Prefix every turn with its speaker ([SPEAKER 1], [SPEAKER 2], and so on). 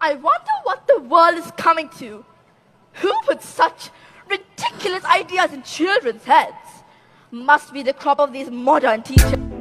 [SPEAKER 1] I wonder what the world is coming to. Who put such ridiculous ideas in children's heads? Must be the crop of these modern teachers.